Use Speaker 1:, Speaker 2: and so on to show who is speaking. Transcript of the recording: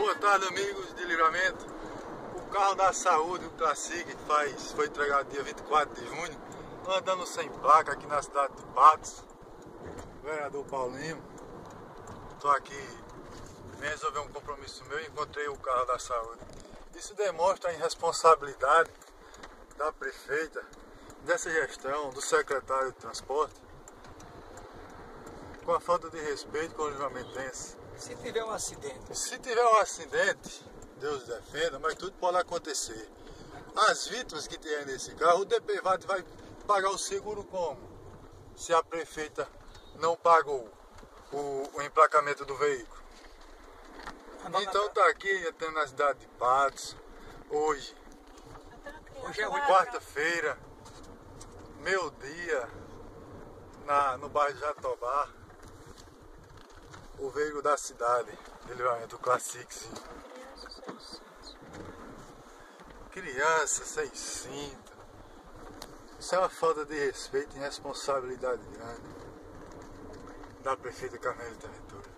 Speaker 1: Boa tarde, amigos de Livramento. O carro da saúde, o Classic, faz, foi entregado dia 24 de junho, andando sem placa aqui na cidade de Patos. Vereador Paulinho. Estou aqui, vim resolver um compromisso meu e encontrei o carro da saúde. Isso demonstra a irresponsabilidade da prefeita, dessa gestão, do secretário de transporte, com a falta de respeito com o livramentense.
Speaker 2: Se tiver um acidente.
Speaker 1: Se tiver um acidente, Deus defenda, mas tudo pode acontecer. As vítimas que tiverem nesse carro, o DPVAT vai pagar o seguro como? Se a prefeita não pagou o, o emplacamento do veículo. Então tá aqui, entrando na cidade de Patos, hoje.
Speaker 2: Hoje é
Speaker 1: quarta-feira, meu dia, na, no bairro de Jatobá o veículo da cidade de livramento, o Classiczinho. Criança sem cinto. Isso é uma falta de respeito e responsabilidade grande da prefeita Carmelo Ventura.